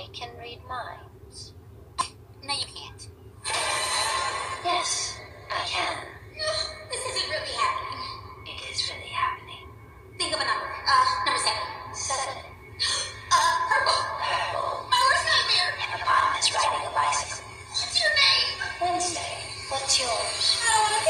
I can read minds. No, you can't. Yes, I can. No, This isn't really happening. It is really happening. Think of a number. Uh, number seven. Seven. Uh, purple. Purple. My worst nightmare. Hippopotamus riding a bicycle. What's your name? Wednesday. What's yours? I don't want to.